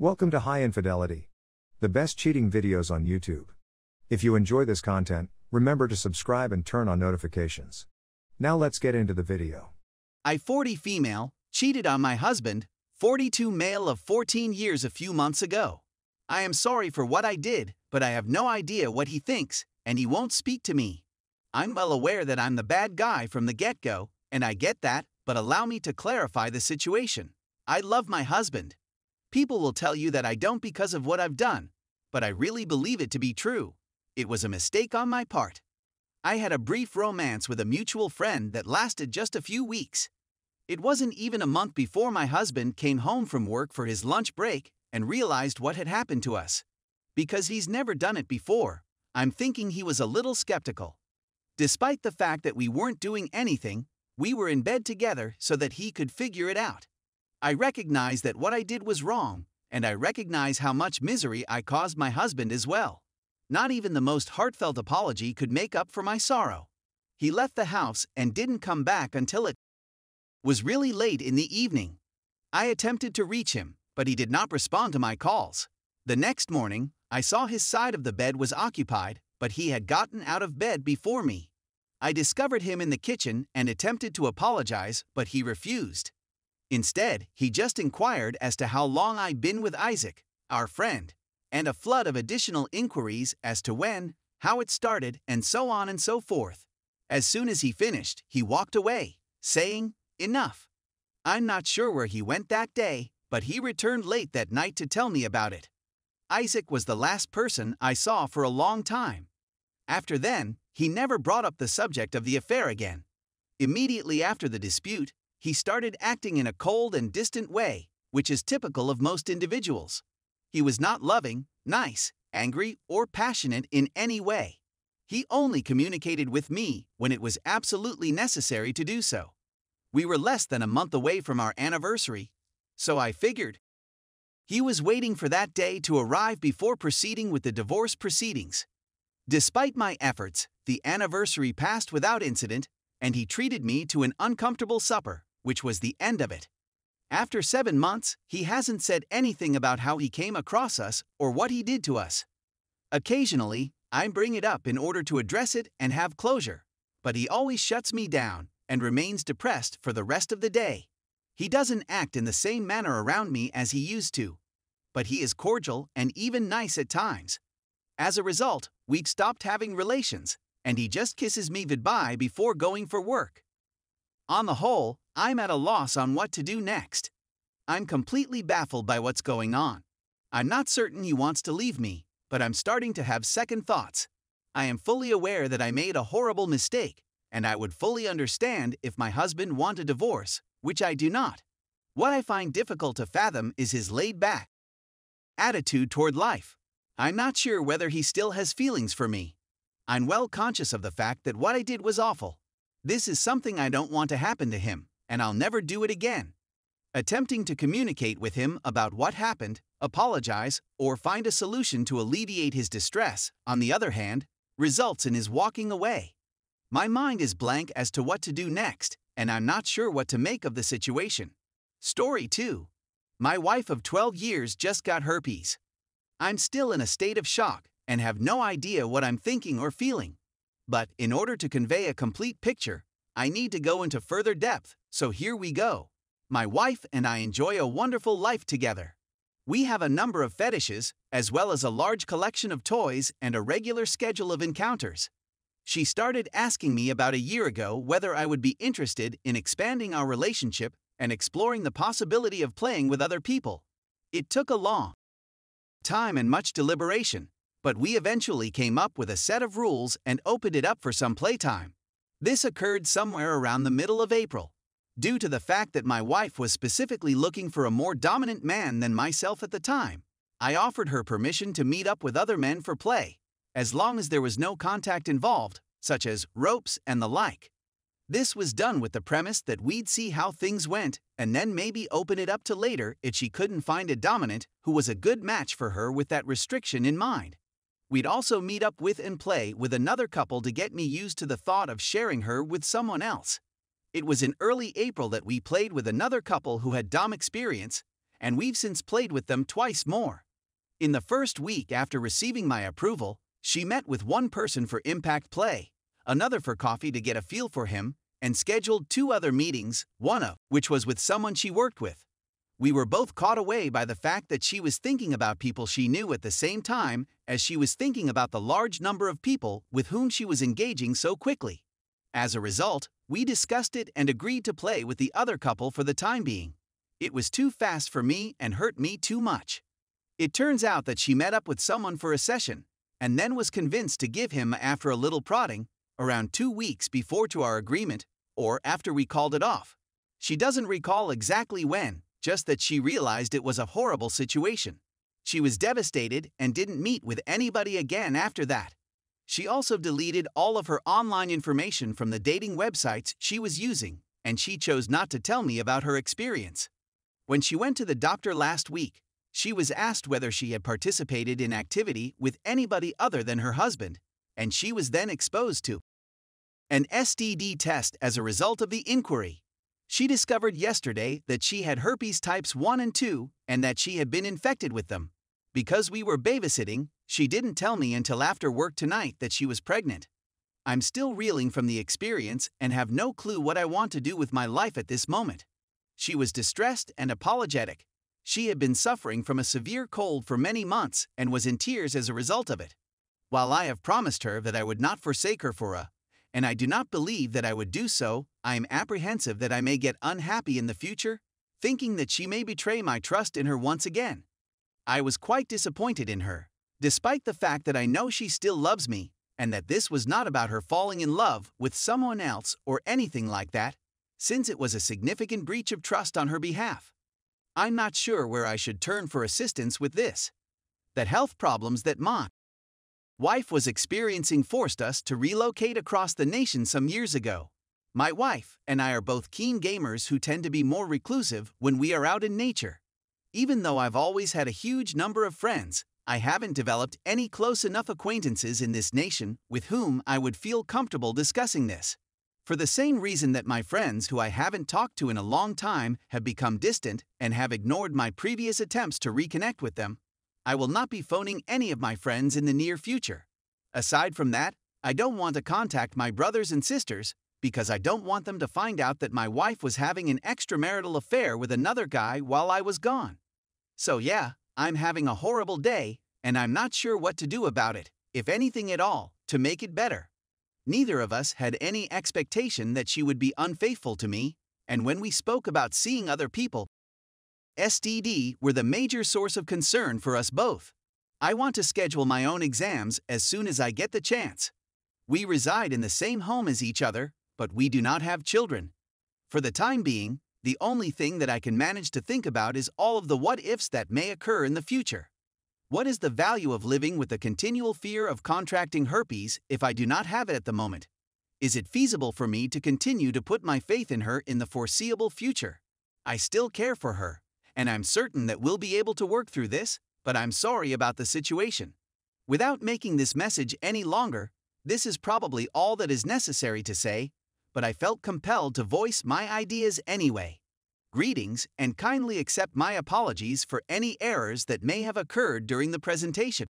Welcome to High Infidelity, the best cheating videos on YouTube. If you enjoy this content, remember to subscribe and turn on notifications. Now let's get into the video. I 40 female, cheated on my husband, 42 male of 14 years a few months ago. I am sorry for what I did, but I have no idea what he thinks, and he won't speak to me. I'm well aware that I'm the bad guy from the get go, and I get that, but allow me to clarify the situation. I love my husband, People will tell you that I don't because of what I've done, but I really believe it to be true. It was a mistake on my part. I had a brief romance with a mutual friend that lasted just a few weeks. It wasn't even a month before my husband came home from work for his lunch break and realized what had happened to us. Because he's never done it before, I'm thinking he was a little skeptical. Despite the fact that we weren't doing anything, we were in bed together so that he could figure it out. I recognize that what I did was wrong, and I recognize how much misery I caused my husband as well. Not even the most heartfelt apology could make up for my sorrow. He left the house and didn't come back until it was really late in the evening. I attempted to reach him, but he did not respond to my calls. The next morning, I saw his side of the bed was occupied, but he had gotten out of bed before me. I discovered him in the kitchen and attempted to apologize, but he refused. Instead, he just inquired as to how long I'd been with Isaac, our friend, and a flood of additional inquiries as to when, how it started, and so on and so forth. As soon as he finished, he walked away, saying, Enough. I'm not sure where he went that day, but he returned late that night to tell me about it. Isaac was the last person I saw for a long time. After then, he never brought up the subject of the affair again. Immediately after the dispute, he started acting in a cold and distant way, which is typical of most individuals. He was not loving, nice, angry, or passionate in any way. He only communicated with me when it was absolutely necessary to do so. We were less than a month away from our anniversary, so I figured. He was waiting for that day to arrive before proceeding with the divorce proceedings. Despite my efforts, the anniversary passed without incident, and he treated me to an uncomfortable supper which was the end of it. After seven months, he hasn't said anything about how he came across us or what he did to us. Occasionally, I bring it up in order to address it and have closure, but he always shuts me down and remains depressed for the rest of the day. He doesn't act in the same manner around me as he used to, but he is cordial and even nice at times. As a result, we've stopped having relations, and he just kisses me goodbye before going for work. On the whole, I'm at a loss on what to do next. I'm completely baffled by what's going on. I'm not certain he wants to leave me, but I'm starting to have second thoughts. I am fully aware that I made a horrible mistake, and I would fully understand if my husband wanted a divorce, which I do not. What I find difficult to fathom is his laid back attitude toward life. I'm not sure whether he still has feelings for me. I'm well conscious of the fact that what I did was awful. This is something I don't want to happen to him and I'll never do it again. Attempting to communicate with him about what happened, apologize, or find a solution to alleviate his distress, on the other hand, results in his walking away. My mind is blank as to what to do next, and I'm not sure what to make of the situation. Story 2 My wife of 12 years just got herpes. I'm still in a state of shock and have no idea what I'm thinking or feeling. But in order to convey a complete picture, I need to go into further depth, so here we go. My wife and I enjoy a wonderful life together. We have a number of fetishes, as well as a large collection of toys and a regular schedule of encounters. She started asking me about a year ago whether I would be interested in expanding our relationship and exploring the possibility of playing with other people. It took a long time and much deliberation, but we eventually came up with a set of rules and opened it up for some playtime. This occurred somewhere around the middle of April. Due to the fact that my wife was specifically looking for a more dominant man than myself at the time, I offered her permission to meet up with other men for play, as long as there was no contact involved, such as ropes and the like. This was done with the premise that we'd see how things went and then maybe open it up to later if she couldn't find a dominant who was a good match for her with that restriction in mind. We'd also meet up with and play with another couple to get me used to the thought of sharing her with someone else. It was in early April that we played with another couple who had Dom experience, and we've since played with them twice more. In the first week after receiving my approval, she met with one person for impact play, another for coffee to get a feel for him, and scheduled two other meetings, one of which was with someone she worked with. We were both caught away by the fact that she was thinking about people she knew at the same time as she was thinking about the large number of people with whom she was engaging so quickly. As a result, we discussed it and agreed to play with the other couple for the time being. It was too fast for me and hurt me too much. It turns out that she met up with someone for a session and then was convinced to give him after a little prodding, around two weeks before to our agreement, or after we called it off. She doesn't recall exactly when, just that she realized it was a horrible situation. She was devastated and didn't meet with anybody again after that. She also deleted all of her online information from the dating websites she was using, and she chose not to tell me about her experience. When she went to the doctor last week, she was asked whether she had participated in activity with anybody other than her husband, and she was then exposed to an STD test as a result of the inquiry. She discovered yesterday that she had herpes types 1 and 2 and that she had been infected with them. Because we were babysitting, she didn't tell me until after work tonight that she was pregnant. I'm still reeling from the experience and have no clue what I want to do with my life at this moment. She was distressed and apologetic. She had been suffering from a severe cold for many months and was in tears as a result of it. While I have promised her that I would not forsake her for a and I do not believe that I would do so, I am apprehensive that I may get unhappy in the future, thinking that she may betray my trust in her once again. I was quite disappointed in her, despite the fact that I know she still loves me, and that this was not about her falling in love with someone else or anything like that, since it was a significant breach of trust on her behalf. I'm not sure where I should turn for assistance with this. That health problems that my wife was experiencing forced us to relocate across the nation some years ago. My wife and I are both keen gamers who tend to be more reclusive when we are out in nature. Even though I've always had a huge number of friends, I haven't developed any close enough acquaintances in this nation with whom I would feel comfortable discussing this. For the same reason that my friends who I haven't talked to in a long time have become distant and have ignored my previous attempts to reconnect with them, I will not be phoning any of my friends in the near future. Aside from that, I don't want to contact my brothers and sisters because I don't want them to find out that my wife was having an extramarital affair with another guy while I was gone. So, yeah, I'm having a horrible day, and I'm not sure what to do about it, if anything at all, to make it better. Neither of us had any expectation that she would be unfaithful to me, and when we spoke about seeing other people, STD were the major source of concern for us both. I want to schedule my own exams as soon as I get the chance. We reside in the same home as each other, but we do not have children. For the time being, the only thing that I can manage to think about is all of the what ifs that may occur in the future. What is the value of living with the continual fear of contracting herpes if I do not have it at the moment? Is it feasible for me to continue to put my faith in her in the foreseeable future? I still care for her, and I'm certain that we'll be able to work through this, but I'm sorry about the situation. Without making this message any longer, this is probably all that is necessary to say, but I felt compelled to voice my ideas anyway. Greetings and kindly accept my apologies for any errors that may have occurred during the presentation.